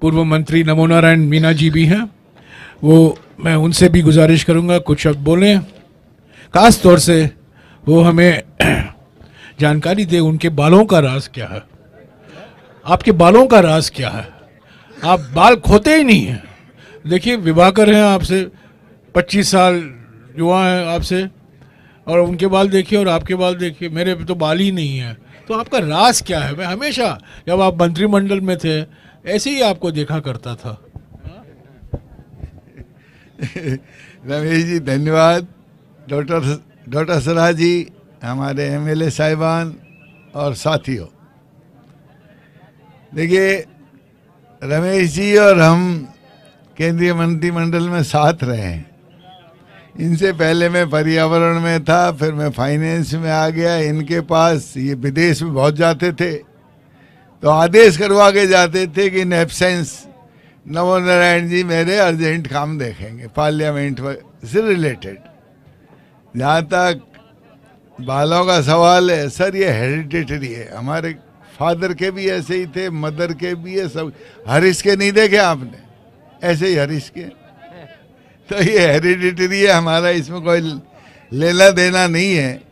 पूर्व मंत्री नमो नारायण मीना जी भी हैं। वो, मैं उनसे भी गुजारिश करूँगा, कुछ शब्द बोलें। खास तौर से वो हमें जानकारी दे, उनके बालों का राज क्या है। आपके बालों का राज क्या है? आप बाल खोते ही नहीं हैं। देखिए, विवाहकर हैं आपसे 25 साल युवा हैं आपसे, और उनके बाल देखिए और आपके बाल देखिए, मेरे तो बाल ही नहीं है। तो आपका राज क्या है? मैं हमेशा, जब आप मंत्रिमंडल में थे ऐसे ही आपको देखा करता था। रमेश जी, धन्यवाद। डॉक्टर डॉक्टर सराह जी, हमारे एमएलए साहिबान और साथियों। देखिए, रमेश जी और हम केंद्रीय मंत्रिमंडल में साथ रहे हैं। इनसे पहले मैं पर्यावरण में था, फिर मैं फाइनेंस में आ गया। इनके पास ये विदेश में बहुत जाते थे। तो आदेश करवा के जाते थे कि इन एबसेंस नवो नारायण जी मेरे अर्जेंट काम देखेंगे पार्लियामेंट से रिलेटेड जहाँ तक बालों का सवाल है, सर ये हेरिडिटरी है। हमारे फादर के भी ऐसे ही थे मदर के भी है, सब हरीश के नहीं देखे आपने? ऐसे ही हरीश के। तो ये हेरिडिटरी है, हमारा इसमें कोई लेना देना नहीं है।